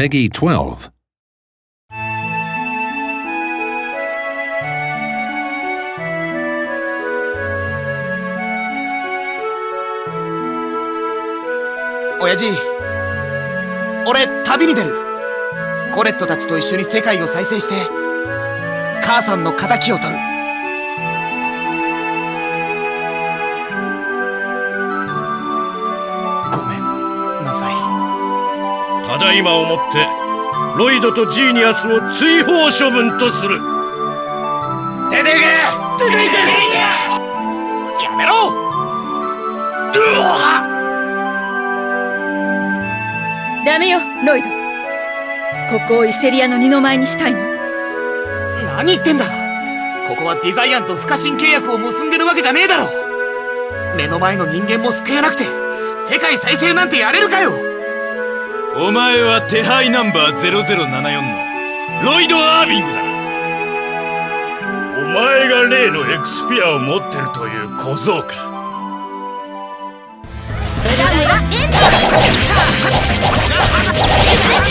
Peggy 12. 親父俺旅に出る。コレットたちと一緒に世界を再生して母さんの敵を取る。ごめんなさい。ただいまをもってロイドとジーニアスを追放処分とする。出ていけ！出ていけやめろ！ドゥオハ！ダメよロイド。ここをイセリアの二の舞にしたいの。何言ってんだ！ここはディザイアンと不可侵契約を結んでるわけじゃねえだろ！目の前の人間も救えなくて世界再生なんてやれるかよお前は手配ナンバー0074のロイド・アービングだお前が例のエクスピアを持ってるという小僧か。ゴーマ